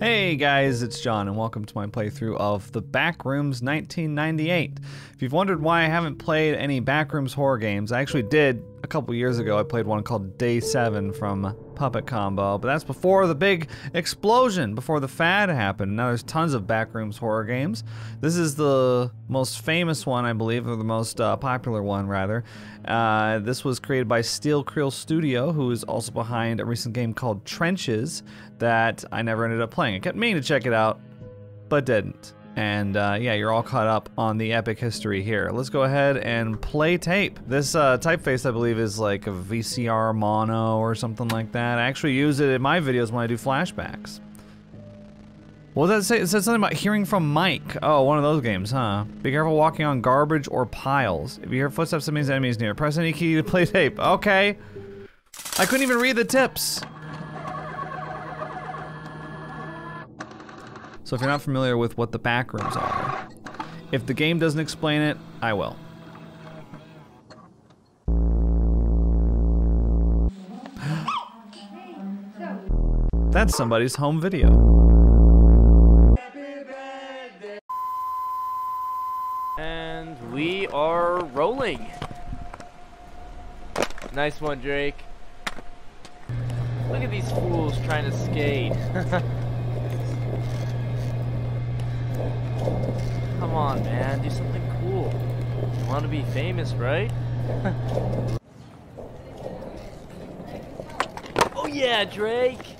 Hey guys, it's John, and welcome to my playthrough of The Backrooms 1998. If you've wondered why I haven't played any Backrooms horror games, I actually did a couple years ago. I played one called Day 7 from Puppet Combo, but that's before the big explosion, before the fad happened. Now there's tons of Backrooms horror games. This is the most famous one, I believe, or the most uh, popular one, rather. Uh, this was created by Steelkrill Studio, who is also behind a recent game called Trenches that I never ended up playing. I kept meaning to check it out, but didn't. And uh, yeah, you're all caught up on the epic history here. Let's go ahead and play tape. This uh, typeface, I believe, is like a VCR mono or something like that. I actually use it in my videos when I do flashbacks. What does that say? It said something about hearing from Mike. Oh, one of those games, huh? Be careful walking on garbage or piles. If you hear footsteps, that means enemies near. Press any key to play tape. Okay. I couldn't even read the tips. So if you're not familiar with what the backrooms are, if the game doesn't explain it, I will. That's somebody's home video. And we are rolling. Nice one, Drake. Look at these fools trying to skate. Come on, man, do something cool. You want to be famous, right? oh yeah, Drake.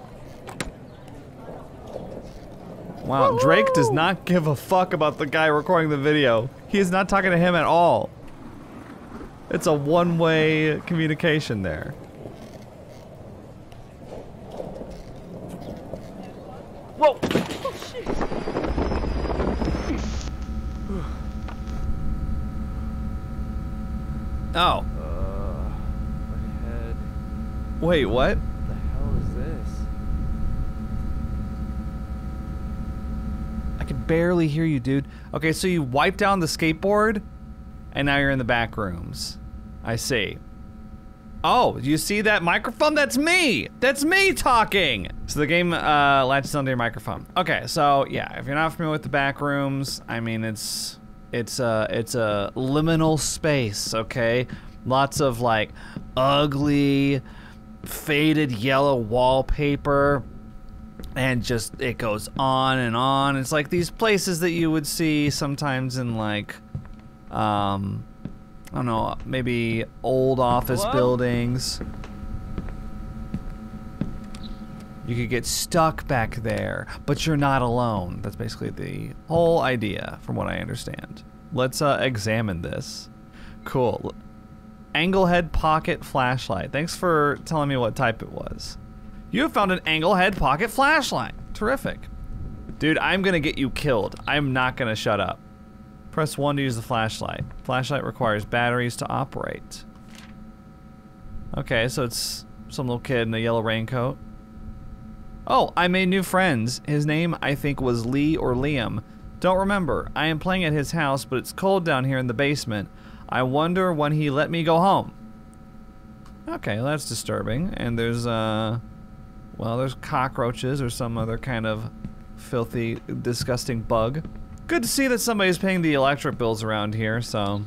Wow, Drake does not give a fuck about the guy recording the video. He is not talking to him at all. It's a one-way communication there. Oh, Uh, my head. wait, what? What the hell is this? I can barely hear you, dude. Okay, so you wipe down the skateboard, and now you're in the back rooms. I see. Oh, you see that microphone? That's me! That's me talking! So the game uh, latches onto your microphone. Okay, so yeah, if you're not familiar with the back rooms, I mean it's it's a it's a liminal space, okay? Lots of like ugly, faded yellow wallpaper and just it goes on and on. It's like these places that you would see sometimes in like, um, I don't know, maybe old office Hello? buildings. You could get stuck back there, but you're not alone. That's basically the whole idea, from what I understand. Let's uh, examine this. Cool. Anglehead pocket flashlight. Thanks for telling me what type it was. You have found an Anglehead pocket flashlight. Terrific. Dude, I'm gonna get you killed. I'm not gonna shut up. Press 1 to use the flashlight. Flashlight requires batteries to operate. Okay, so it's some little kid in a yellow raincoat. Oh, I made new friends. His name, I think, was Lee or Liam. Don't remember. I am playing at his house, but it's cold down here in the basement. I wonder when he let me go home. Okay, that's disturbing. And there's, uh... Well, there's cockroaches or some other kind of filthy, disgusting bug. Good to see that somebody's paying the electric bills around here, so...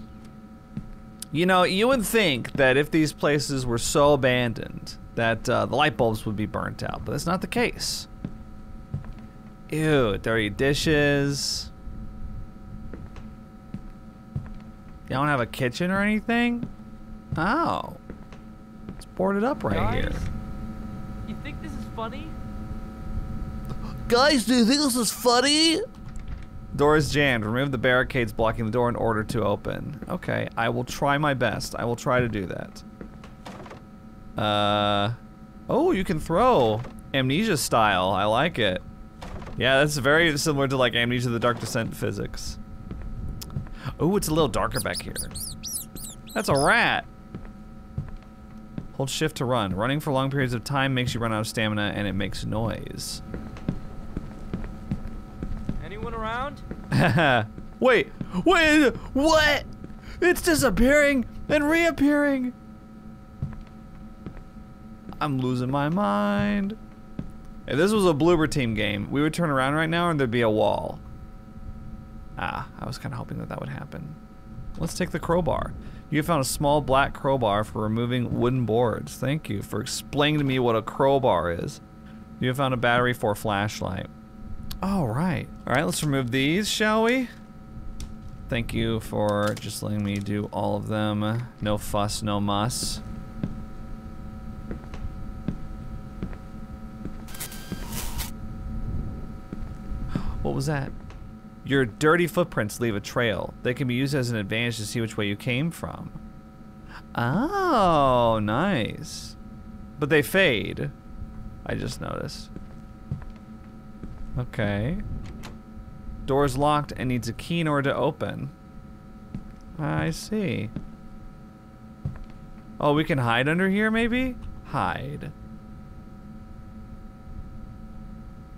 You know, you would think that if these places were so abandoned, that uh, the light bulbs would be burnt out, but that's not the case. Ew, dirty dishes. You don't have a kitchen or anything? Oh. It's boarded up right Guys, here. You think this is funny? Guys, do you think this is funny? Door is jammed. Remove the barricades blocking the door in order to open. Okay, I will try my best. I will try to do that. Uh, oh, you can throw. Amnesia style. I like it. Yeah, that's very similar to like Amnesia the Dark Descent physics. Oh, it's a little darker back here. That's a rat. Hold shift to run. Running for long periods of time makes you run out of stamina and it makes noise. Anyone around? wait, wait, what? It's disappearing and reappearing. I'm losing my mind. If this was a Bloober Team game, we would turn around right now and there'd be a wall. Ah, I was kind of hoping that that would happen. Let's take the crowbar. You found a small black crowbar for removing wooden boards. Thank you for explaining to me what a crowbar is. You found a battery for a flashlight. All right. All right, let's remove these, shall we? Thank you for just letting me do all of them. No fuss, no muss. What was that? Your dirty footprints leave a trail. They can be used as an advantage to see which way you came from. Oh, nice. But they fade. I just noticed. Okay. Door's locked and needs a key in order to open. I see. Oh, we can hide under here, maybe? Hide.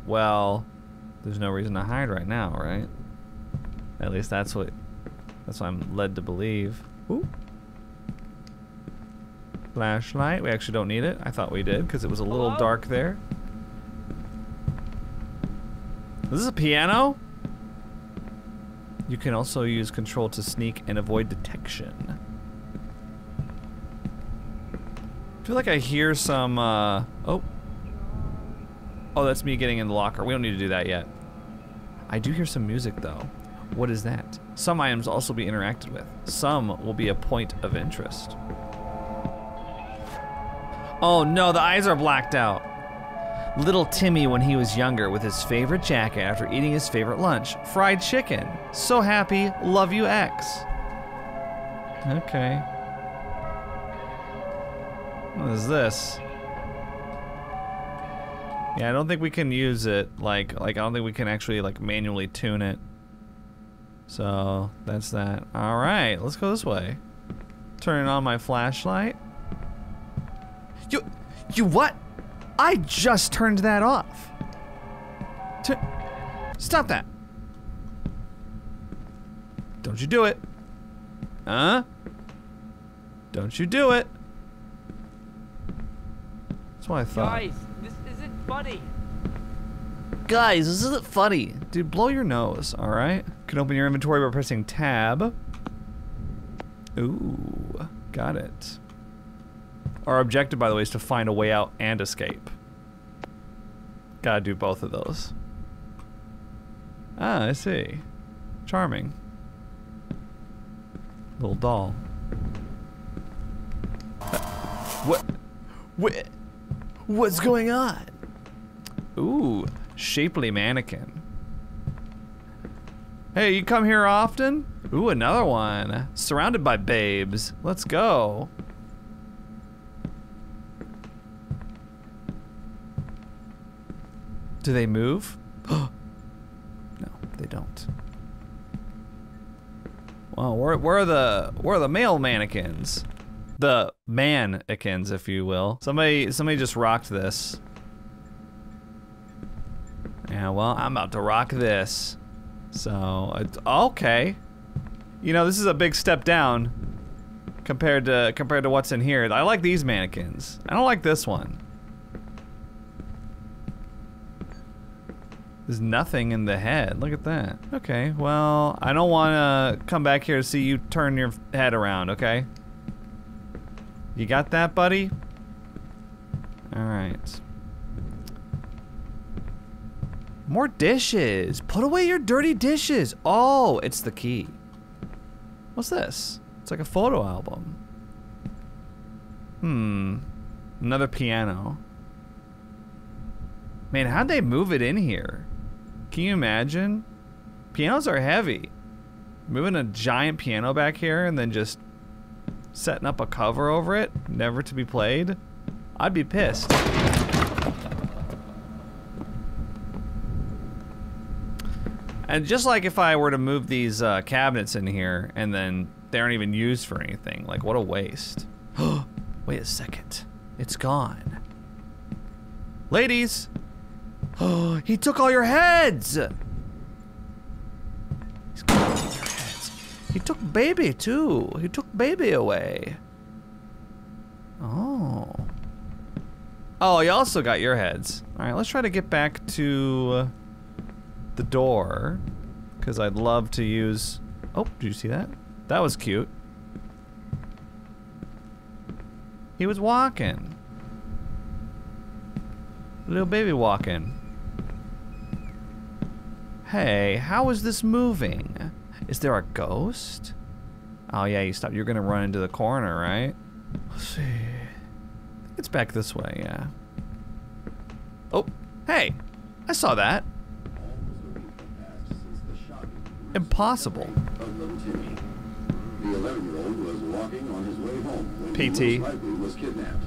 Well, there's no reason to hide right now, right? At least that's what that's what I'm led to believe. Ooh. Flashlight. We actually don't need it. I thought we did because it was a little Hello? dark there. Is this is a piano? You can also use control to sneak and avoid detection. I feel like I hear some, uh, oh. Oh, that's me getting in the locker. We don't need to do that yet. I do hear some music though. What is that? Some items also be interacted with. Some will be a point of interest. Oh no, the eyes are blacked out. Little Timmy when he was younger with his favorite jacket after eating his favorite lunch, fried chicken. So happy, love you X. Okay. What is this? Yeah, I don't think we can use it like like I don't think we can actually like manually tune it. So, that's that. All right, let's go this way. Turning on my flashlight. You you what? I just turned that off. Tu- Stop that. Don't you do it. Huh? Don't you do it. That's what I thought. Guys, this isn't funny. Guys, this isn't funny. Dude, blow your nose, alright? Can open your inventory by pressing tab. Ooh, got it. Our objective, by the way, is to find a way out and escape. Gotta do both of those. Ah, I see. Charming. Little doll. Uh, What? What? What's going on? Ooh, shapely mannequin. Hey, you come here often? Ooh, another one. Surrounded by babes. Let's go. Do they move? no, they don't. Well, where, where are the where are the male mannequins? The mannequins, if you will. Somebody somebody just rocked this. Yeah, well, I'm about to rock this. So, it's, okay. You know, this is a big step down compared to compared to what's in here. I like these mannequins. I don't like this one. There's nothing in the head. Look at that. Okay, well, I don't want to come back here to see you turn your head around, okay? You got that, buddy? All right. More dishes. Put away your dirty dishes. Oh, it's the key. What's this? It's like a photo album. Hmm. Another piano. Man, how'd they move it in here? Can you imagine? Pianos are heavy. Moving a giant piano back here and then just setting up a cover over it, never to be played. I'd be pissed. And just like if I were to move these uh, cabinets in here and then they aren't even used for anything, like what a waste. Wait a second. It's gone. Ladies! Oh, he took all your heads! Your heads. He took baby too. He took baby away. Oh. Oh, you also got your heads. All right, let's try to get back to the door. Because I'd love to use... Oh, did you see that? That was cute. He was walking. Little baby walking. Hey, how is this moving? Is there a ghost? Oh yeah, you stop. You're gonna run into the corner, right? Let's see. It's back this way, yeah. Oh, hey, I saw that. Impossible. of little Timmy. The 11-year-old was walking on his way home when PT. he most likely was kidnapped.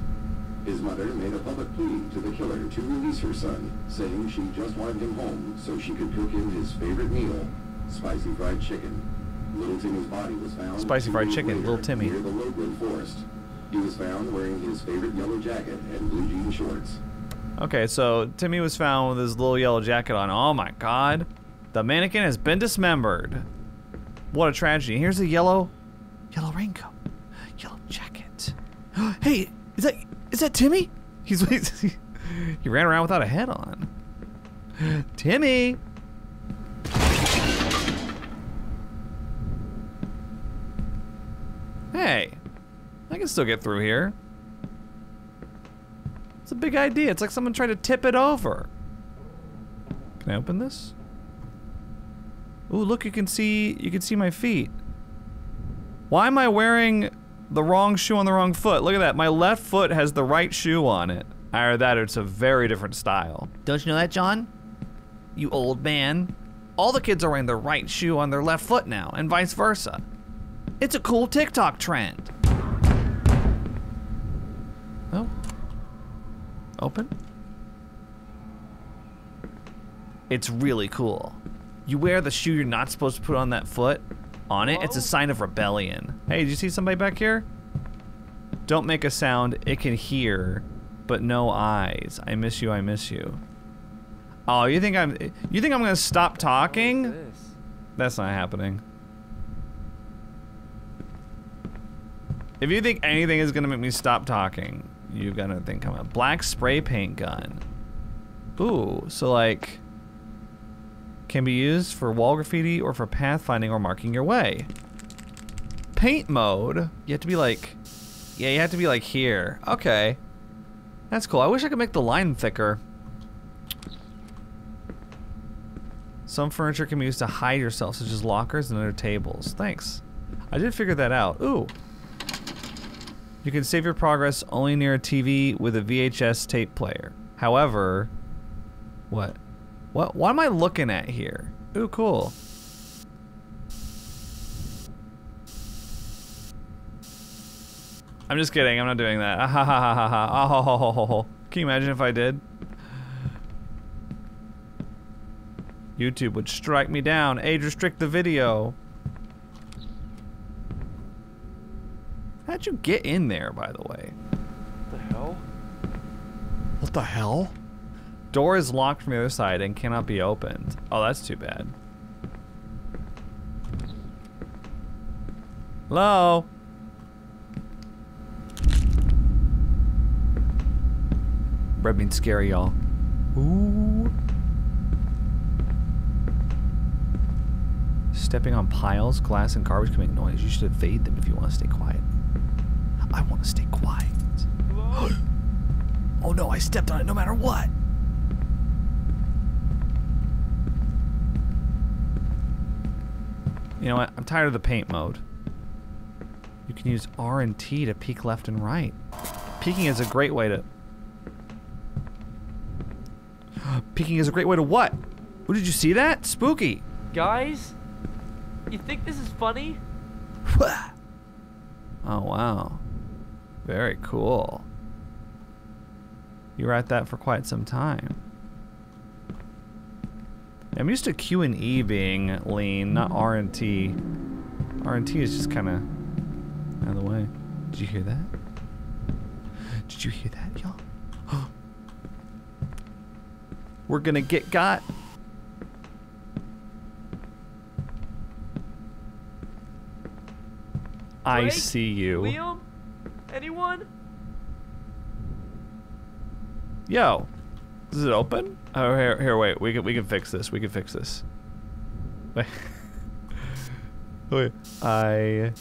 His mother made a public plea to the killer to release her son, saying she just wanted him home so she could cook him his favorite meal, spicy fried chicken. Little Timmy's body was found Spicy fried chicken, later Little Timmy. near the Loveland Forest. He was found wearing his favorite yellow jacket and blue jean shorts. Okay, so Timmy was found with his little yellow jacket on. Oh my god. The mannequin has been dismembered. What a tragedy. Here's a yellow yellow raincoat. Yellow jacket. hey, is that is that Timmy? He's he's he ran around without a head on. Timmy. Hey, I can still get through here. It's a big idea. It's like someone tried to tip it over. Can I open this? Ooh, look, you can see you can see my feet. Why am I wearing the wrong shoe on the wrong foot? Look at that. My left foot has the right shoe on it. Either that or it's a very different style. Don't you know that, John? You old man. All the kids are wearing the right shoe on their left foot now, and vice versa. It's a cool TikTok trend. Oh. Open? It's really cool. You wear the shoe you're not supposed to put on that foot on it, it's a sign of rebellion. Hey, did you see somebody back here? Don't make a sound. It can hear, but no eyes. I miss you. I miss you. Oh, you think I'm you think I'm going to stop talking? That's not happening. If you think anything is gonna make me stop talking, you've gotta think I'm a black spray paint gun. Ooh, so like can be used for wall graffiti or for pathfinding or marking your way. Paint mode, you have to be like yeah, you have to be like here. Okay. That's cool. I wish I could make the line thicker. Some furniture can be used to hide yourself, such as lockers and other tables. Thanks. I did figure that out. Ooh. You can save your progress only near a TV with a VHS tape player. However, what? What? What am I looking at here? Ooh, cool. I'm just kidding. I'm not doing that. Ah, ha ha ha ha ha. Ho, ho, ho, ho, ho. Can you imagine if I did? YouTube would strike me down. Age restrict the video. How'd you get in there, by the way? What the hell? What the hell? Door is locked from the other side and cannot be opened. Oh, that's too bad. Hello? Red means scary, y'all. Ooh. Stepping on piles, glass, and garbage can make noise. You should evade them if you want to stay quiet. I want to stay quiet. Hello? Oh no, I stepped on it no matter what. You know what? I'm tired of the paint mode. You can use R and T to peek left and right. Peeking is a great way to... Peeking is a great way to what? Oh, did you see that? Spooky. Guys? You think this is funny? Oh, wow. Very cool. You were at that for quite some time. I'm used to Q and E being lean, not R and T. R and T is just kind of out of the way. Did you hear that? Did you hear that, y'all? We're gonna get got. I see you. Liam? Anyone? Yo, does it open? Oh, here, here, wait. We can, we can fix this. We can fix this. Wait. wait. I.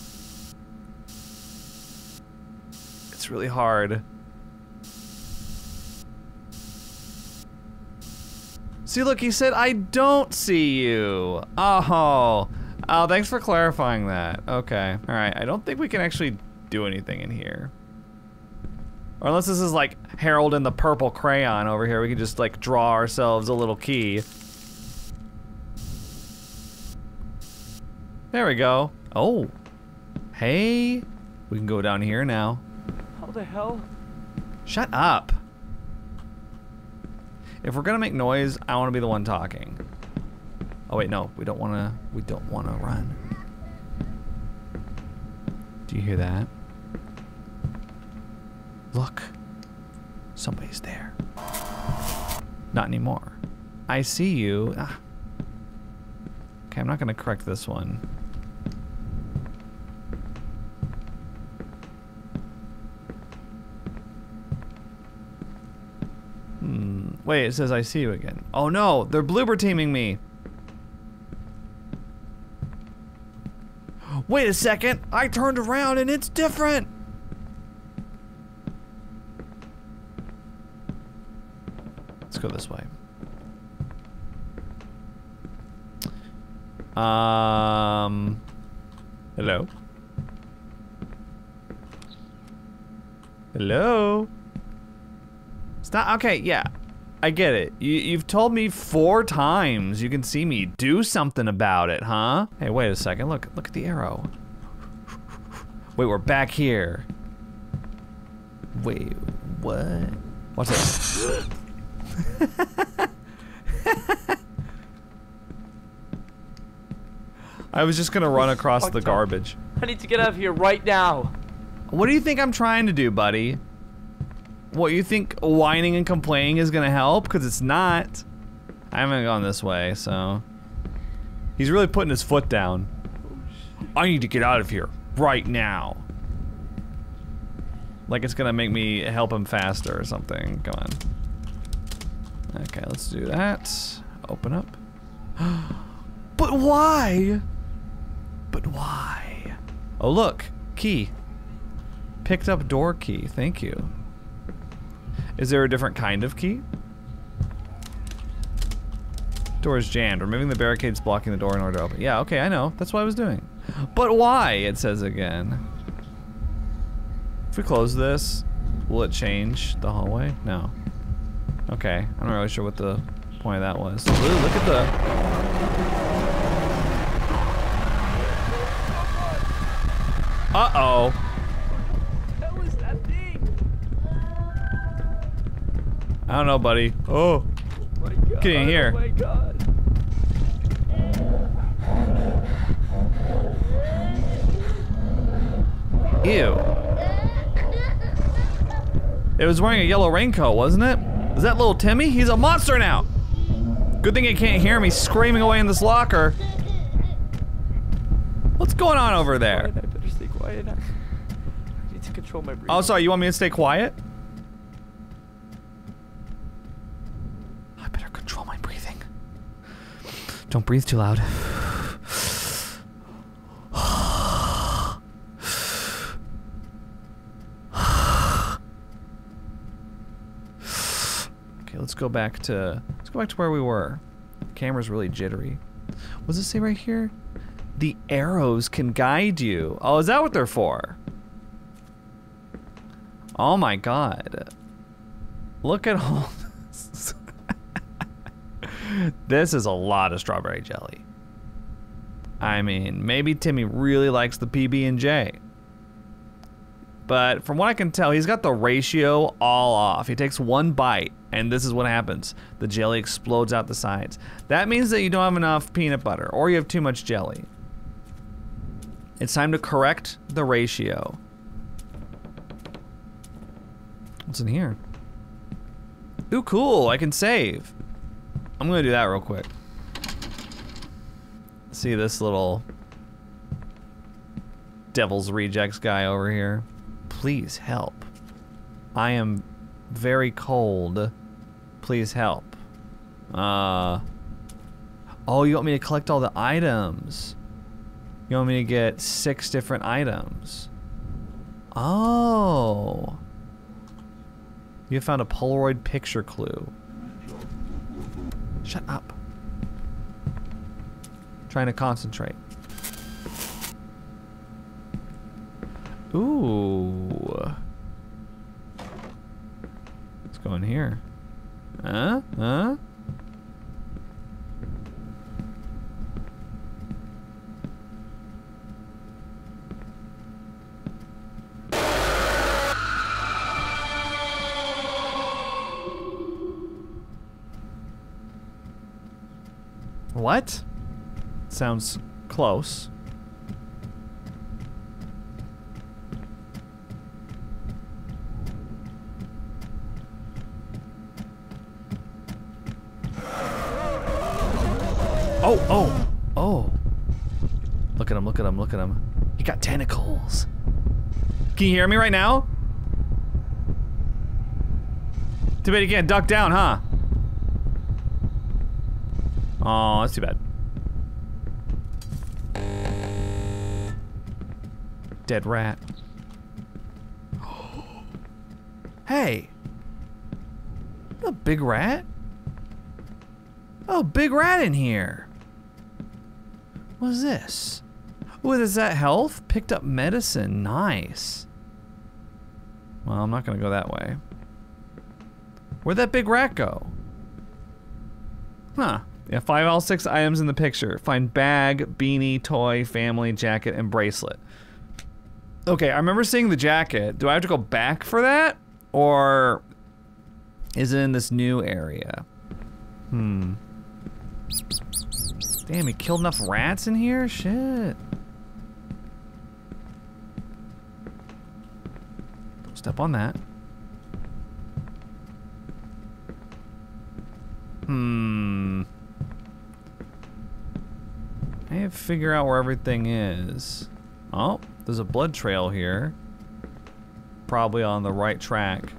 It's really hard. See, look, he said, I don't see you. Oh. Oh, thanks for clarifying that. Okay. All right. I don't think we can actually do anything in here. Or unless this is like Harold in the purple crayon over here, we can just like draw ourselves a little key. There we go. Oh. Hey. We can go down here now. How the hell? Shut up. If we're gonna make noise, I want to be the one talking. Oh wait, no, we don't want to. We don't want to run. Do you hear that? Look, somebody's there. Not anymore. I see you. Ah. Okay, I'm not gonna correct this one. Hmm. Wait, it says I see you again. Oh no, they're bloober teaming me. Wait a second, I turned around and it's different. Let's go this way. Um. Hello. Hello. Stop. Okay, yeah. I get it. You, you've told me four times you can see me. Do something about it, huh? Hey, wait a second. Look, look at the arrow. Wait, we're back here. Wait, what? What's this? I was just gonna run across the garbage. I need to get out of here right now. What do you think I'm trying to do, buddy? What, you think whining and complaining is gonna help? Because it's not. I haven't gone this way, so. He's really putting his foot down. I need to get out of here right now. Like it's gonna make me help him faster or something. Come on. Okay, let's do that. Open up. but why? But why? Oh, look. Key. Picked up door key. Thank you. Is there a different kind of key? Door is jammed. Removing the barricades blocking the door in order to open. Yeah, okay, I know. That's what I was doing. But why? It says again. If we close this, will it change the hallway? No. Okay, I'm not really sure what the point of that was. Ooh, look at the. Uh oh. What is that thing? I don't know, buddy. Oh. My God. Get in here. Oh my God. Ew. It was wearing a yellow raincoat, wasn't it? Is that little Timmy? He's a monster now. Good thing he can't hear me screaming away in this locker. What's going on over there? Quiet, I better stay quiet. I need to control my breathing. Oh, sorry. You want me to stay quiet? I better control my breathing. Don't breathe too loud. Okay, let's go back to let's go back to where we were. The camera's really jittery. What does it say right here? The arrows can guide you. Oh, is that what they're for? Oh my god. Look at all this. this is a lot of strawberry jelly. I mean, maybe Timmy really likes the PB and J. But from what I can tell, he's got the ratio all off. He takes one bite, and this is what happens. The jelly explodes out the sides. That means that you don't have enough peanut butter, or you have too much jelly. It's time to correct the ratio. What's in here? Ooh, cool. I can save. I'm gonna do that real quick. See this little devil's rejects guy over here. Please help. I am very cold. Please help. Uh. Oh, you want me to collect all the items? You want me to get six different items? Oh. You found a Polaroid picture clue. Shut up. Trying to concentrate. Ooh. In here. Huh? Huh? What? Sounds close. Oh, oh, oh. Look at him. He got tentacles. Can you hear me right now? Too bad you can't duck down, huh? Oh, that's too bad. Dead rat. hey! A big rat? Oh, big rat in here. What is this? What is that health? Picked up medicine. Nice. Well, I'm not gonna go that way. Where'd that big rat go? Huh. Yeah, five all six items in the picture. Find bag, beanie, toy, family, jacket, and bracelet. Okay, I remember seeing the jacket. Do I have to go back for that? Or is it in this new area? Hmm. Damn, he killed enough rats in here? Shit. Step on that. Hmm. I have to figure out where everything is. Oh, there's a blood trail here. Probably on the right track.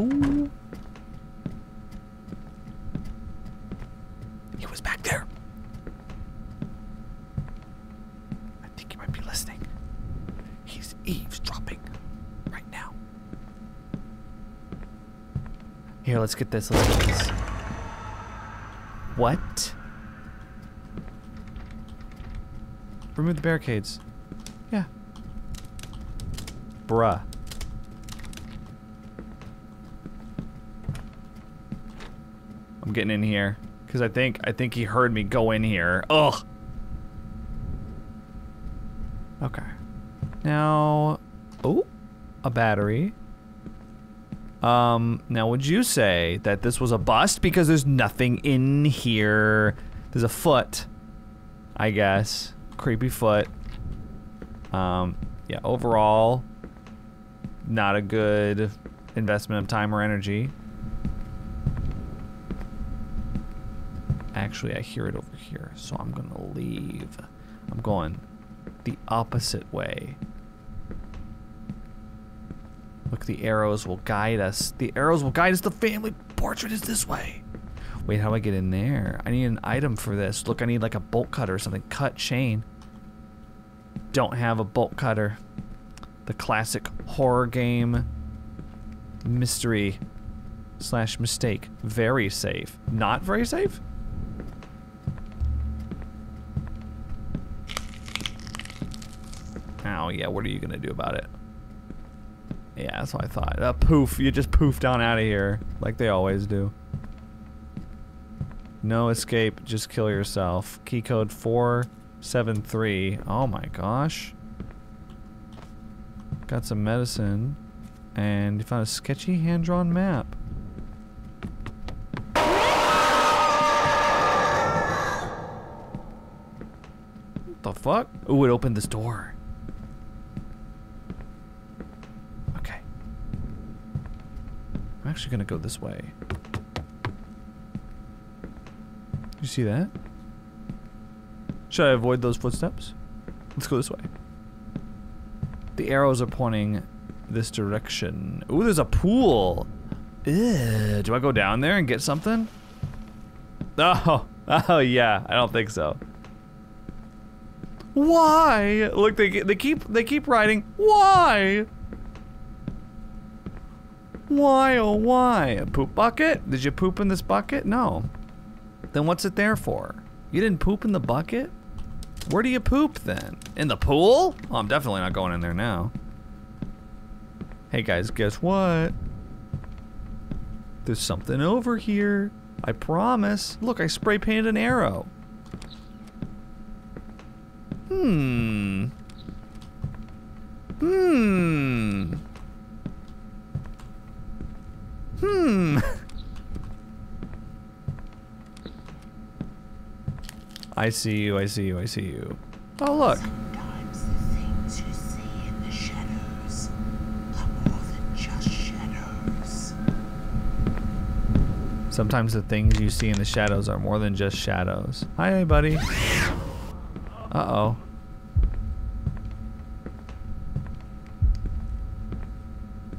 Ooh. He was back there. I think he might be listening. He's eavesdropping right now. Here, let's this. Let's get this. What? Remove the barricades. Yeah. Bruh. I'm getting in here because I think I think he heard me go in here. Ugh. Okay. Now, oh, a battery. Um, now would you say that this was a bust because there's nothing in here? There's a foot, I guess. Creepy foot. Um, yeah, overall, not a good investment of time or energy. Actually, I hear it over here, so I'm gonna leave. I'm going the opposite way. Look, the arrows will guide us. The arrows will guide us. The family portrait is this way. Wait, how do I get in there? I need an item for this. Look, I need like a bolt cutter or something. Cut chain. Don't have a bolt cutter. The classic horror game mystery slash mistake. Very safe. Not very safe? Oh, yeah, what are you gonna do about it? Yeah, that's what I thought. Uh, poof, you just poof down out of here, like they always do. No escape, just kill yourself. Key code 473. Oh my gosh. Got some medicine. And you found a sketchy hand-drawn map. What the fuck? Ooh, it opened this door. Actually gonna go this way. You see that? Should I avoid those footsteps? Let's go this way. The arrows are pointing this direction. Ooh, there's a pool. Ew, do I go down there and get something? Oh, oh yeah, I don't think so. Why? Look, they they keep they keep writing. Why? Why oh why? A poop bucket? Did you poop in this bucket? No. Then what's it there for? You didn't poop in the bucket? Where do you poop then? In the pool? Oh, I'm definitely not going in there now. Hey guys, guess what? There's something over here. I promise. Look, I spray painted an arrow. Hmm. Hmm. Hmm. I see you, I see you, I see you. Oh, look. Sometimes the things you see in the shadows are more than just shadows. Sometimes the things you see in the shadows are more than just shadows. Hi, buddy. Uh-oh.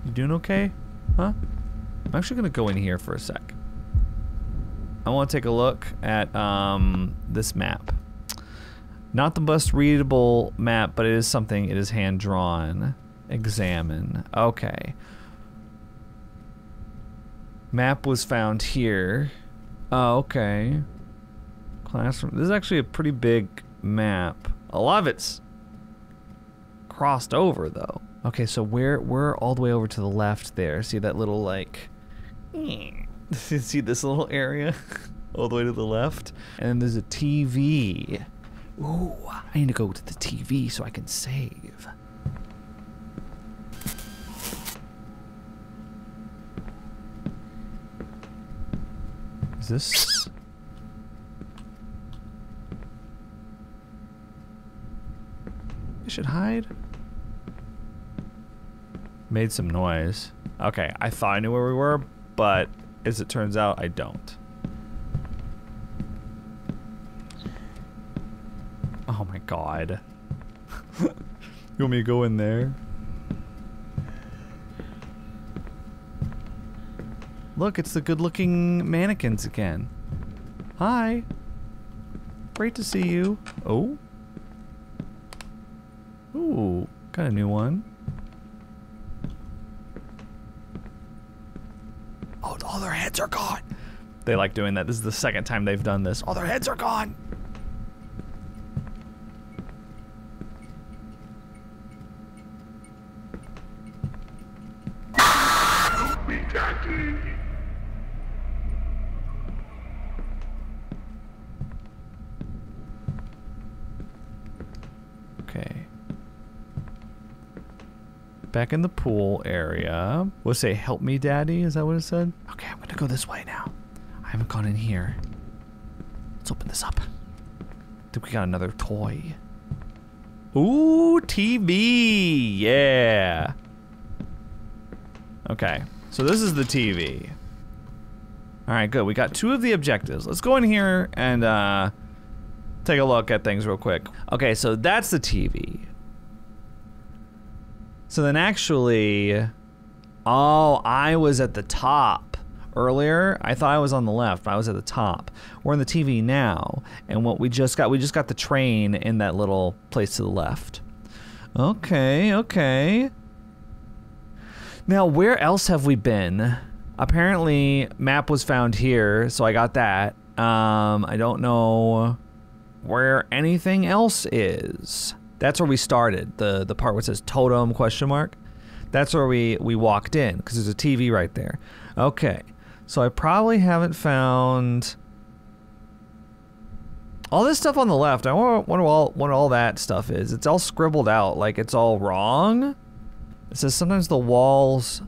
You doing okay? Huh? I'm actually gonna go in here for a sec. I want to take a look at um, this map. Not the most readable map, but it is something. It is hand drawn. Examine. Okay. Map was found here. Oh, okay. Classroom. This is actually a pretty big map. A lot of it's crossed over though. Okay, so we're we're all the way over to the left there. See that little like Hmm. see this little area all the way to the left? And then there's a TV. Ooh, I need to go to the TV so I can save. Is this? I should hide. Made some noise. Okay, I thought I knew where we were, but as it turns out, I don't. Oh my god. you want me to go in there? Look, it's the good looking mannequins again. Hi. Great to see you. Oh. Ooh, got a new one. Oh, all their heads are gone. They like doing that. This is the second time they've done this. All their heads are gone. Okay. Back in the pool area. We'll say, help me, daddy. Is that what it said? Okay, I'm gonna go this way now. I haven't gone in here. Let's open this up. I think we got another toy. Ooh, TV. Yeah. Okay, so this is the TV. All right, good. We got two of the objectives. Let's go in here and uh, take a look at things real quick. Okay, so that's the TV. So then actually, oh, I was at the top earlier. I thought I was on the left, but I was at the top. We're on the TV now, and what we just got, we just got the train in that little place to the left. Okay, okay. Now, where else have we been? Apparently, map was found here, so I got that. Um, I don't know where anything else is. That's where we started. The the part where it says totem question mark. That's where we we walked in because there's a TV right there. Okay. So I probably haven't found all this stuff on the left. I wonder what all what all that stuff is. It's all scribbled out like it's all wrong. It says sometimes the walls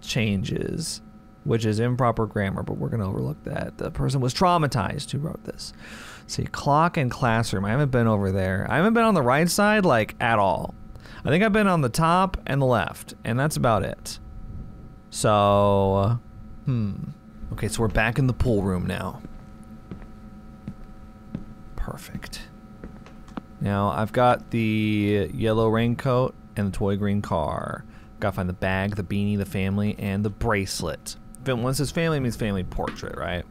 changes, which is improper grammar, but we're gonna overlook that. The person was traumatized who wrote this. See, clock and classroom. I haven't been over there. I haven't been on the right side like at all. I think I've been on the top and the left, and that's about it. So Hmm. Okay, so we're back in the pool room now. Perfect. Now I've got the yellow raincoat and the toy green car. Gotta find the bag, the beanie, the family, and the bracelet. If it- Once it's family, means family portrait, right?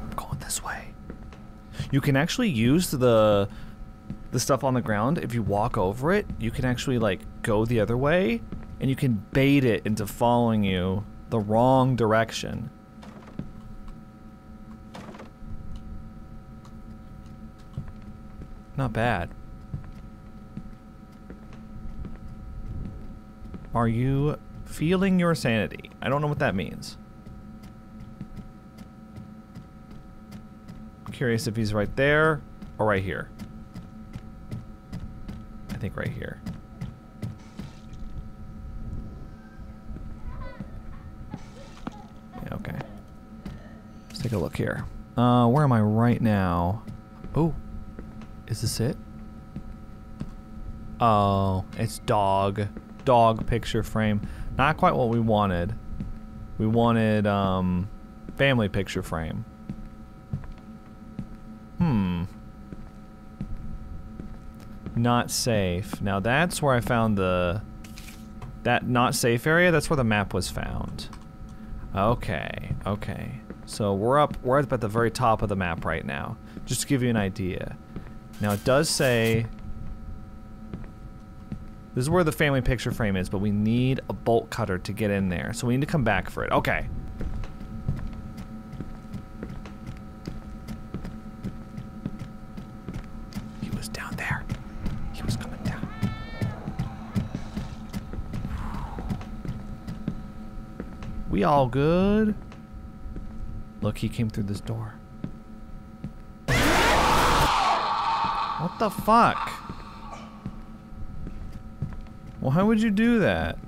I'm going this way. You can actually use the the stuff on the ground. If you walk over it, you can actually like go the other way, and you can bait it into following you the wrong direction. Not bad. Are you feeling your sanity? I don't know what that means. Curious if he's right there or right here. I think right here. Okay. Let's take a look here. Uh, where am I right now? Oh, is this it? Oh, it's dog. Dog picture frame. Not quite what we wanted. We wanted, um, family picture frame. Hmm. Not safe. Now that's where I found the... That not safe area, that's where the map was found. Okay, okay. So we're up, we're up at the very top of the map right now. Just to give you an idea. Now it does say... This is where the family picture frame is, but we need a bolt cutter to get in there. So we need to come back for it. Okay. All good? Look, he came through this door. What the fuck? Why would you do that?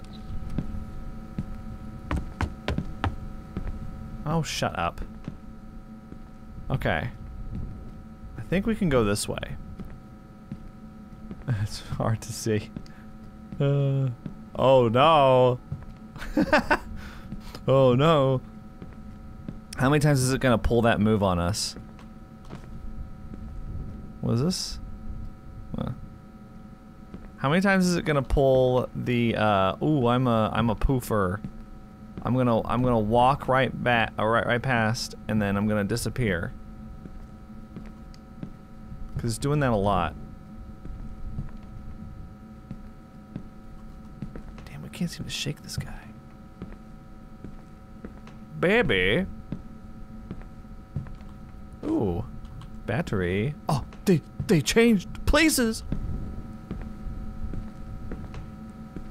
Oh, shut up. Okay. I think we can go this way. It's hard to see. Uh, oh no. oh no. How many times is it gonna pull that move on us? What is this? How many times is it gonna pull the uh ooh I'm a I'm a poofer. I'm gonna I'm gonna walk right back uh, right right past and then I'm gonna disappear. Cause it's doing that a lot. Damn, we can't seem to shake this guy. Baby. Ooh. Battery. Oh, they they changed places.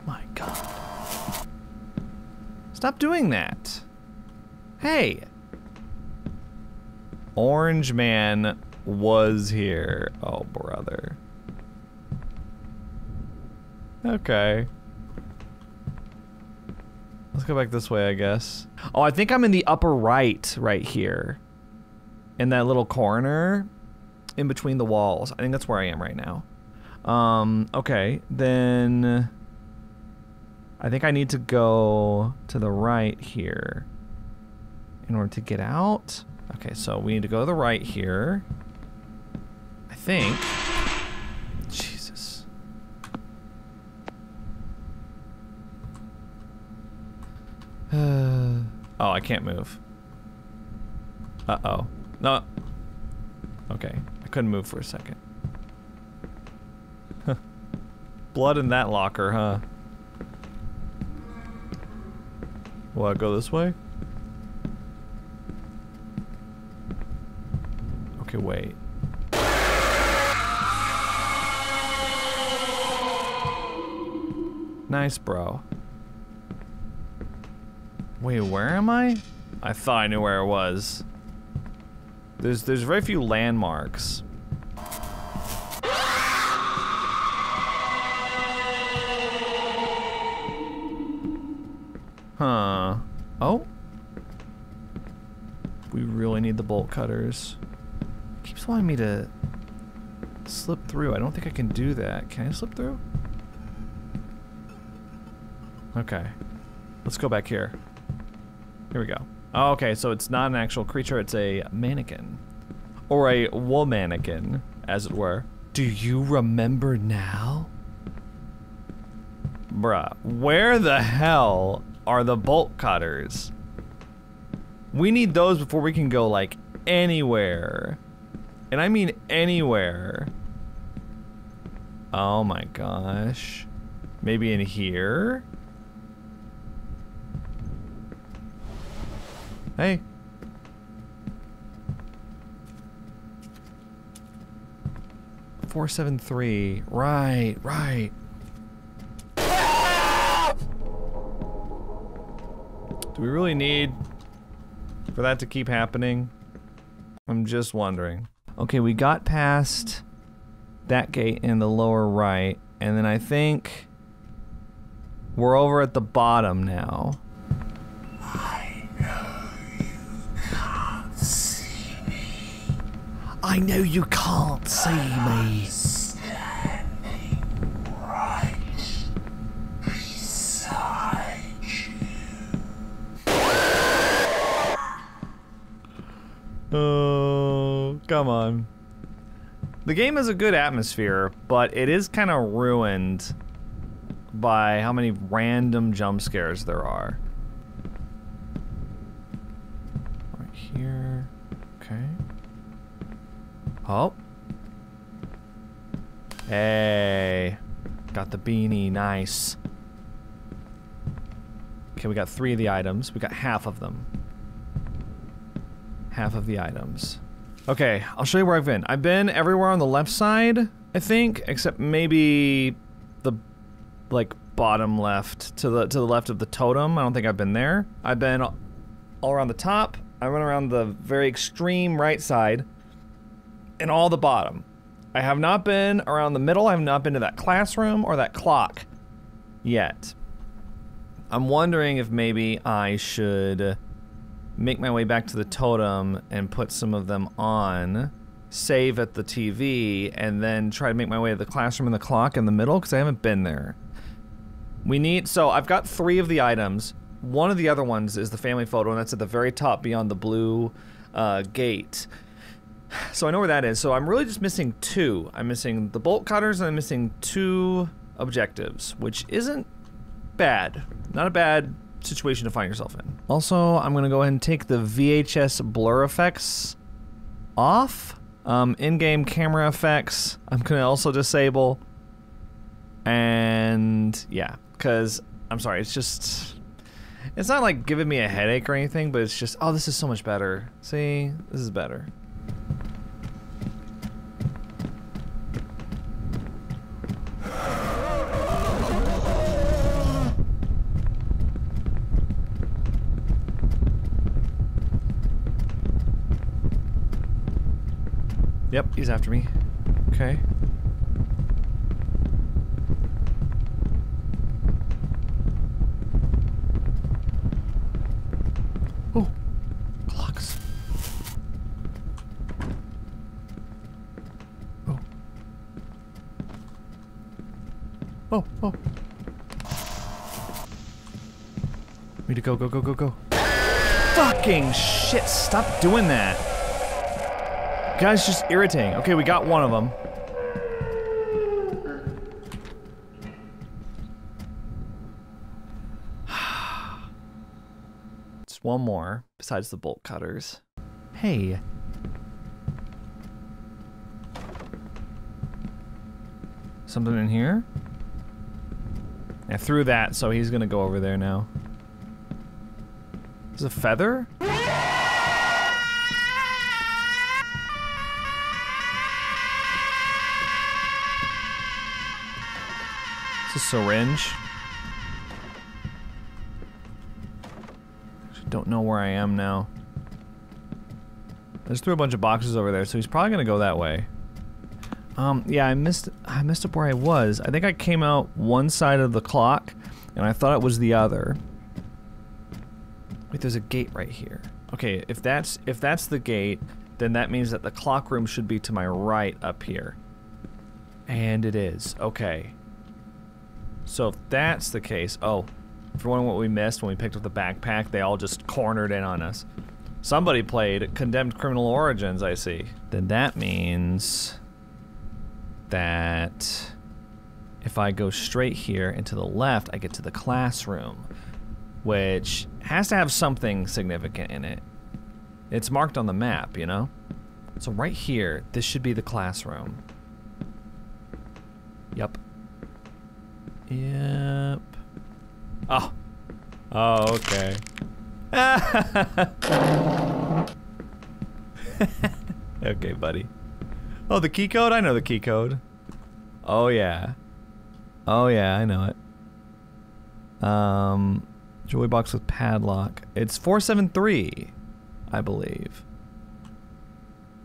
My god. Stop doing that. Hey. Orange Man was here. Oh, brother. Okay. Let's go back this way, I guess. Oh, I think I'm in the upper right, right here. In that little corner, in between the walls. I think that's where I am right now. Um, okay, then... I think I need to go to the right here in order to get out. Okay, so we need to go to the right here. I think. Oh, I can't move. Uh-oh. No. Okay, I couldn't move for a second. Blood in that locker, huh? Will I go this way? Okay, wait. Nice, bro. Wait, where am I? I thought I knew where it was. There's there's very few landmarks. Huh. Oh. We really need the bolt cutters. Keep keeps wanting me to slip through. I don't think I can do that. Can I slip through? Okay. Let's go back here. Oh, okay, so it's not an actual creature, it's a mannequin. Or a womanikin, as it were. Do you remember now? Bruh, where the hell are the bolt cutters? We need those before we can go, like, anywhere. And I mean anywhere. Oh my gosh. Maybe in here? Hey. Four seven three. Right, right. Do we really need for that to keep happening? I'm just wondering. Okay, we got past that gate in the lower right, and then I think we're over at the bottom now. I know you can't see me. Oh, come on. The game has a good atmosphere, but it is kind of ruined by how many random jump scares there are. Right here. Okay. Oh. Hey. Got the beanie. Nice. Okay, we got three of the items. We got half of them. Half of the items. Okay, I'll show you where I've been. I've been everywhere on the left side, I think, except maybe the like bottom left to the to the left of the totem. I don't think I've been there. I've been all around the top. I went around the very extreme right side and all the bottom. I have not been around the middle. I have not been to that classroom or that clock yet. I'm wondering if maybe I should make my way back to the totem and put some of them on, save at the TV, and then try to make my way to the classroom and the clock in the middle because I haven't been there. We need, so I've got three of the items. One of the other ones is the family photo, and that's at the very top beyond the blue uh, gate. So I know where that is. So I'm really just missing two. I'm missing the bolt cutters and I'm missing two objectives, which isn't bad. Not a bad situation to find yourself in. Also, I'm gonna go ahead and take the VHS blur effects off. Um, in-game camera effects, I'm gonna also disable. And yeah, because I'm sorry, it's just it's not like giving me a headache or anything, but it's just oh, this is so much better. See, this is better. Yep, he's after me. Okay. Oh, clocks. Oh. Oh, oh. Me to go, go, go, go, go. Fucking shit, stop doing that. Guy's just irritating. Okay, we got one of them. Just one more, besides the bolt cutters. Hey. Something in here? I threw that, so he's gonna go over there now. Is a feather? It's a syringe. Actually don't know where I am now. I just threw a bunch of boxes over there, so he's probably gonna go that way. Um, yeah, I missed I missed up where I was. I think I came out one side of the clock, and I thought it was the other. Wait, there's a gate right here. Okay, if that's if that's the gate, then that means that the clock room should be to my right up here. And it is. Okay. So if that's the case, oh, for wondering what we missed when we picked up the backpack, they all just cornered in on us. Somebody played Condemned Criminal Origins, I see. Then that means that if I go straight here and to the left, I get to the classroom, which has to have something significant in it. It's marked on the map, you know? So right here, this should be the classroom. Yep. Yep. Oh. Oh, okay. okay, buddy. Oh, the key code? I know the key code. Oh, yeah. Oh, yeah, I know it. Um, jewelry box with padlock. It's 473, I believe.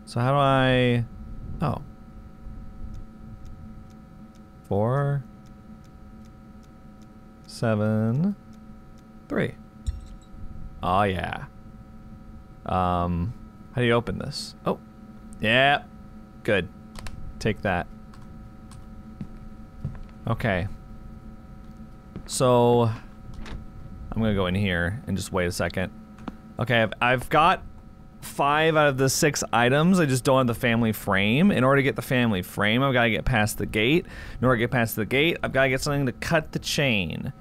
So how do I... Oh. Four... Seven... Three. Oh, yeah. Um, how do you open this? Oh, yeah. Good. Take that. Okay. So, I'm gonna go in here and just wait a second. Okay, I've, I've got five out of the six items. I just don't have the family frame. In order to get the family frame, I've got to get past the gate. In order to get past the gate, I've got to get something to cut the chain.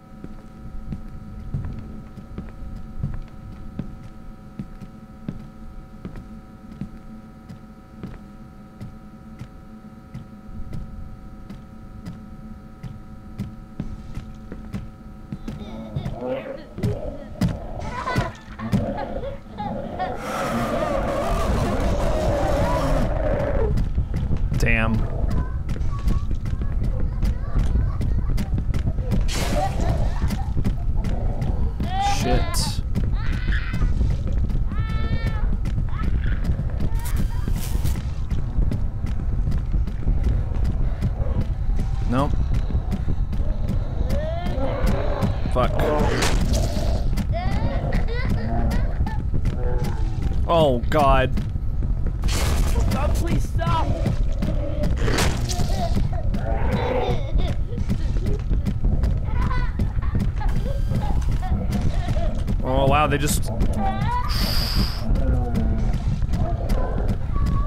Oh wow, they just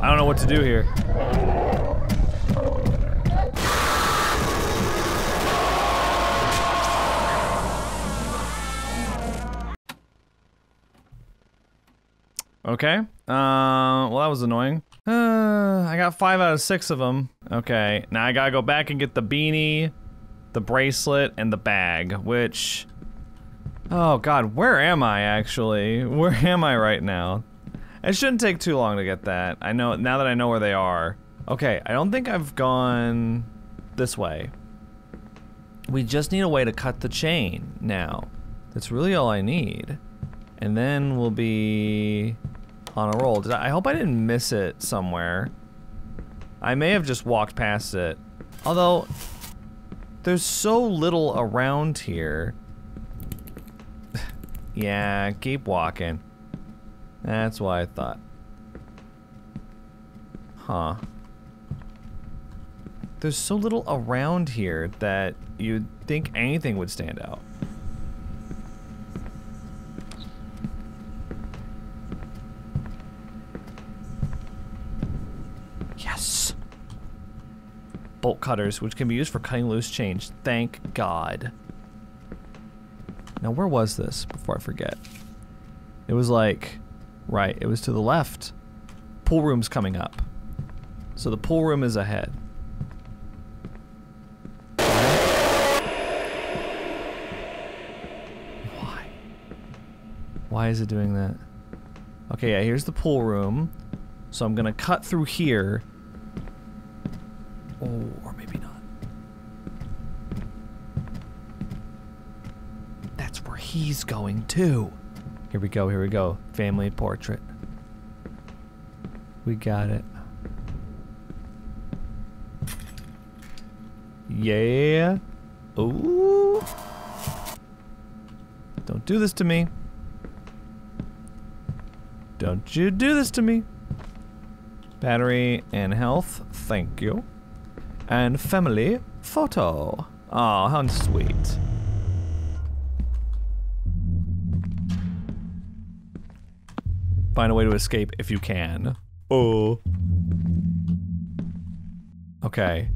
I don't know what to do here. Okay. Uh, well, that was annoying. Uh, I got five out of six of them. Okay, now I gotta go back and get the beanie, the bracelet, and the bag, which... Oh god, where am I actually? Where am I right now? It shouldn't take too long to get that. I know, now that I know where they are. Okay, I don't think I've gone this way. We just need a way to cut the chain now. That's really all I need. And then we'll be on a roll. I, I hope I didn't miss it somewhere. I may have just walked past it. Although, there's so little around here. Yeah, keep walking. That's what I thought. Huh. There's so little around here that you'd think anything would stand out. Yes. Bolt cutters, which can be used for cutting loose change. Thank God. Now, where was this before I forget? It was like, right, it was to the left. Pool room's coming up. So the pool room is ahead. Why? Why is it doing that? Okay, yeah, here's the pool room. So I'm gonna cut through here. Oh, or maybe not. That's where he's going too. Here we go, here we go. Family portrait. We got it. Yeah. Ooh. Don't do this to me. Don't you do this to me. Battery and health, thank you. And family photo. Oh, how sweet. Find a way to escape if you can. Oh. Okay.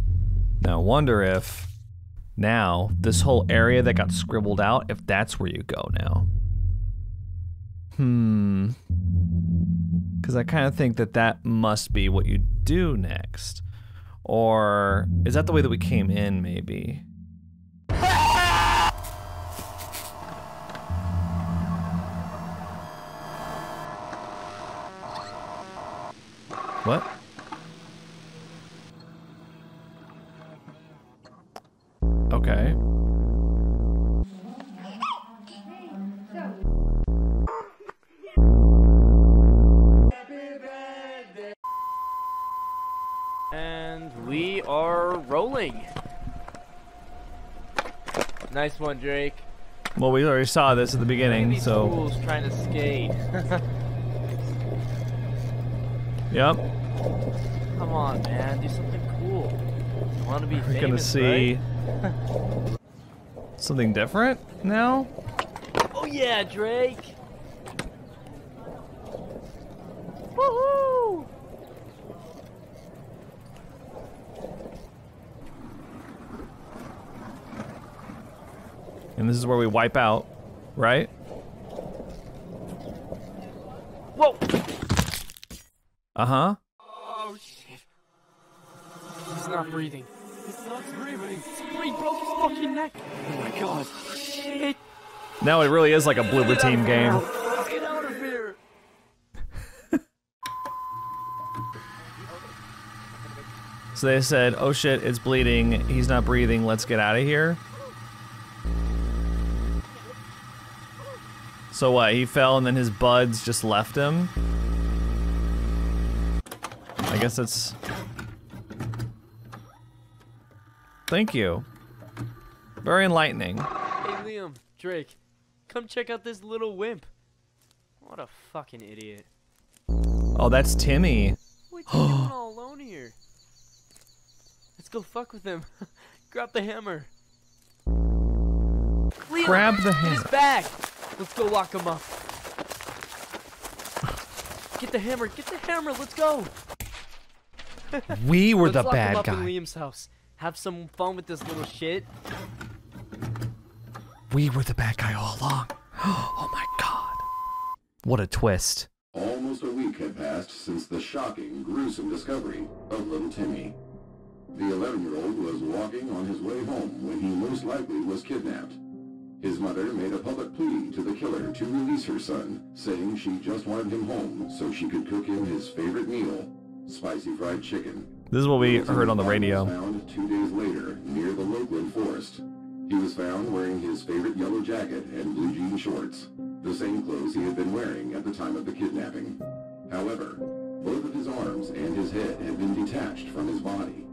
Now, wonder if now this whole area that got scribbled out, if that's where you go now. Hmm. Because I kind of think that that must be what you do next. Or is that the way that we came in, maybe? What? Okay. And we are rolling. Nice one, Drake. Well, we already saw this at the beginning, so. trying to skate. Yep. Come on, man, do something cool. I want to be We're famous, gonna see right? something different now? Oh yeah, Drake. Woohoo! And this is where we wipe out, right? Uh huh. Oh shit. He's not breathing. He's not breathing. He broke his fucking neck. Oh my god. Shit. Now it really is like a Bloober Team game. Let's get out of here. So they said, oh shit, it's bleeding. He's not breathing. Let's get out of here. So what? He fell and then his buds just left him? I guess that's. Thank you. Very enlightening. Hey Liam, Drake, come check out this little wimp. What a fucking idiot. Oh, that's Timmy. What you doing all alone here? Let's go fuck with him. Grab the hammer. Liam, Grab the hammer. bag. Let's go lock him up. Get the hammer. Get the hammer. Let's go. We were Let's the lock him bad up in guy. Liam's house. Have some fun with this little shit. We were the bad guy all along. Oh my god. What a twist. Almost a week had passed since the shocking, gruesome discovery of little Timmy. The 11-year-old was walking on his way home when he most likely was kidnapped. His mother made a public plea to the killer to release her son, saying she just wanted him home so she could cook him his favorite meal, spicy fried chicken. This is what we heard on the radio. found two days later near the Loveland Forest. He was found wearing his favorite yellow jacket and blue jean shorts, the same clothes he had been wearing at the time of the kidnapping. However, both of his arms and his head had been detached from his body.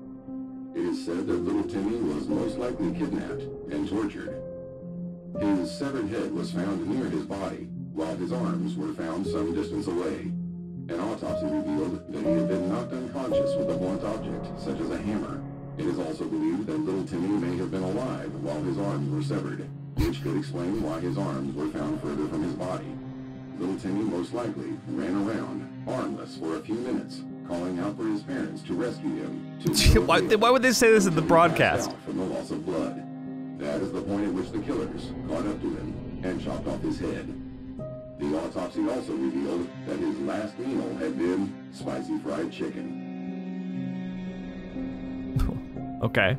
It is said that little Timmy was most likely kidnapped and tortured. His severed head was found near his body, while his arms were found some distance away. An autopsy revealed that he had been knocked unconscious with a blunt object, such as a hammer. It is also believed that little Timmy may have been alive while his arms were severed, which could explain why his arms were found further from his body. Little Timmy most likely ran around, armless for a few minutes, calling out for his parents to rescue him. To Why, why would they say this in the broadcast? From the loss of blood. That is the point at which the killers caught up to him and chopped off his head. The autopsy also revealed that his last meal had been spicy fried chicken. Okay.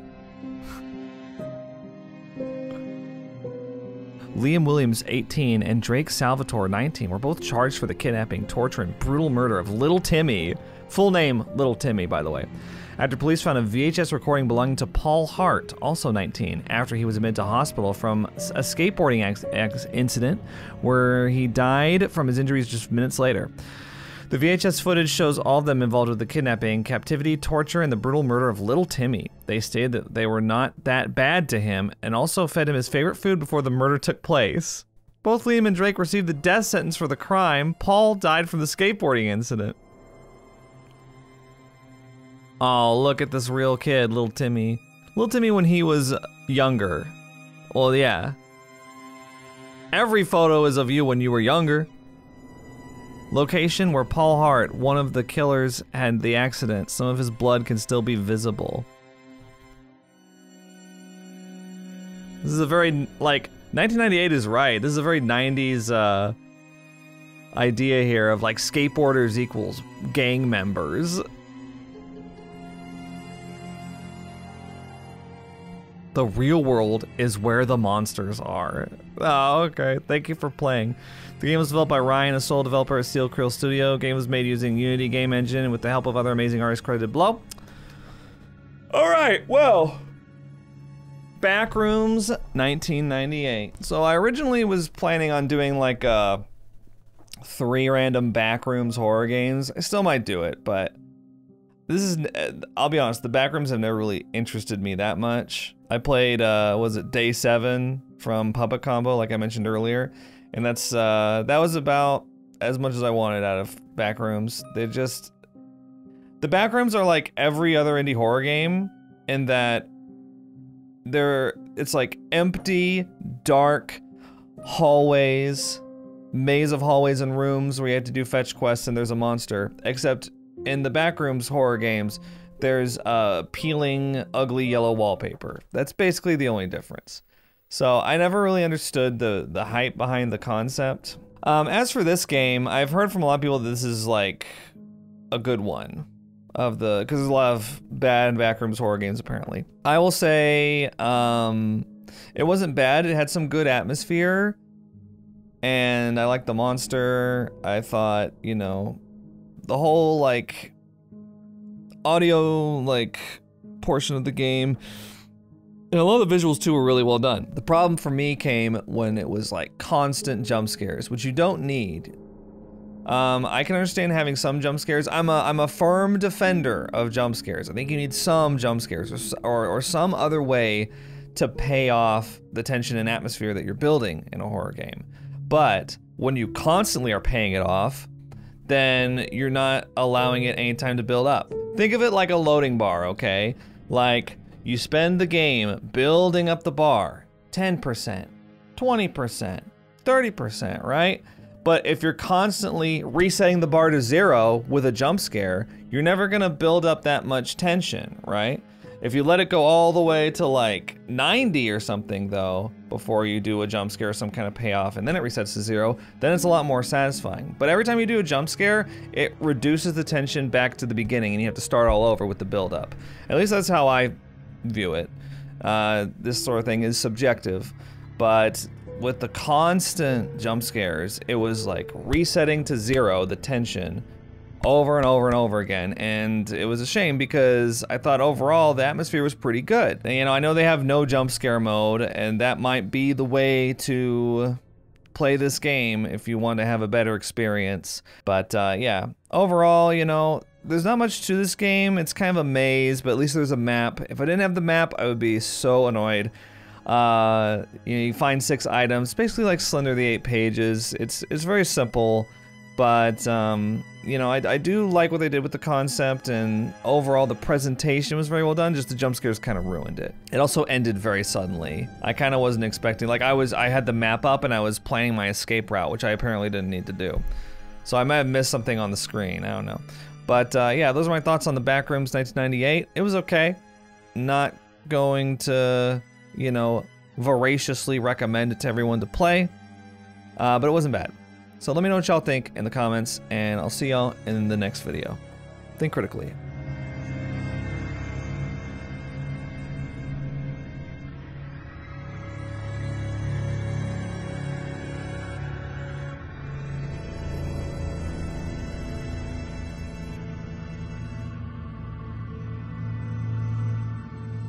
Liam Williams, 18, and Drake Salvatore, 19, were both charged for the kidnapping, torture, and brutal murder of Little Timmy. Full name, Little Timmy, by the way. After police found a VHS recording belonging to Paul Hart, also 19, after he was admitted to hospital from a skateboarding incident where he died from his injuries just minutes later. The VHS footage shows all of them involved with the kidnapping, captivity, torture, and the brutal murder of little Timmy. They stated that they were not that bad to him and also fed him his favorite food before the murder took place. Both Liam and Drake received the death sentence for the crime. Paul died from the skateboarding incident. Oh, look at this real kid, little Timmy. Little Timmy when he was younger. Well, yeah. Every photo is of you when you were younger. Location where Paul Hart, one of the killers, had the accident. Some of his blood can still be visible. This is a very, like, 1998 is right. This is a very 90s uh, idea here of like skateboarders equals gang members. The real world is where the monsters are. Oh, okay. Thank you for playing. The game was developed by Ryan, a sole developer at Steelkrill Studio. Game was made using Unity Game Engine with the help of other amazing artists credited below. All right, well, Backrooms 1998. So I originally was planning on doing like uh three random Backrooms horror games. I still might do it, but this is I'll be honest, the Backrooms have never really interested me that much. I played uh was it Day 7 from Puppet Combo like I mentioned earlier, and that's uh that was about as much as I wanted out of Backrooms. They just the Backrooms are like every other indie horror game in that they're it's like empty, dark hallways, maze of hallways and rooms where you have to do fetch quests and there's a monster. Except in the Backrooms horror games, there's uh, peeling, ugly yellow wallpaper. That's basically the only difference. So I never really understood the the hype behind the concept. Um, as for this game, I've heard from a lot of people that this is like a good one of the because there's a lot of bad backrooms horror games apparently. I will say um, it wasn't bad. It had some good atmosphere, and I liked the monster. I thought you know the whole like audio like portion of the game. And a lot of the visuals too were really well done. The problem for me came when it was like constant jump scares, which you don't need. Um, I can understand having some jump scares. I'm a I'm a firm defender of jump scares. I think you need some jump scares or or, or some other way to pay off the tension and atmosphere that you're building in a horror game. But when you constantly are paying it off, then you're not allowing it any time to build up. Think of it like a loading bar, okay? Like you spend the game building up the bar 10%, 20%, 30%, right? But if you're constantly resetting the bar to zero with a jump scare, you're never gonna build up that much tension, right? If you let it go all the way to like 90 or something though, before you do a jump scare some kind of payoff and then it resets to zero, then it's a lot more satisfying. But every time you do a jump scare, it reduces the tension back to the beginning and you have to start all over with the build up. At least that's how I view it. Uh, this sort of thing is subjective, but with the constant jump scares, it was like resetting to zero the tension over and over and over again. And it was a shame because I thought overall the atmosphere was pretty good. And, you know, I know they have no jump scare mode, and that might be the way to play this game if you want to have a better experience. But uh, yeah, overall, you know, there's not much to this game. It's kind of a maze, but at least there's a map. If I didn't have the map, I would be so annoyed. Uh, you know, you find six items, basically like Slender the Eight Pages. It's it's very simple, but um, you know, I, I do like what they did with the concept, and overall the presentation was very well done. Just the jump scares kind of ruined it. It also ended very suddenly. I kind of wasn't expecting. Like I was, I had the map up and I was planning my escape route, which I apparently didn't need to do. So I might have missed something on the screen. I don't know. But uh, yeah, those are my thoughts on the Backrooms 1998. It was okay. Not going to, you know, voraciously recommend it to everyone to play, uh, but it wasn't bad. So let me know what y'all think in the comments, and I'll see y'all in the next video. Think critically.